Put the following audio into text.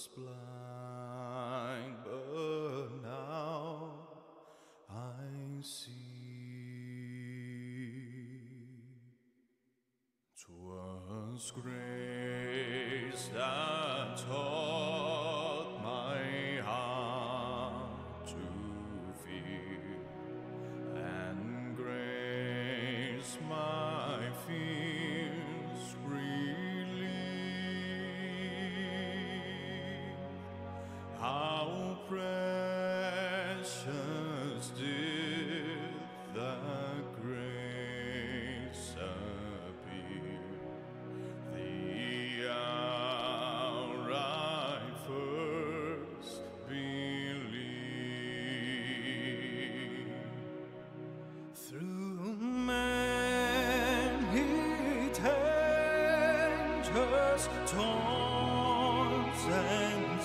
Was blind, but now I see. 'Twas grace that taught my heart to fear, and grace my precious did that grace appear the hour I first believed. Through many dangers, toils and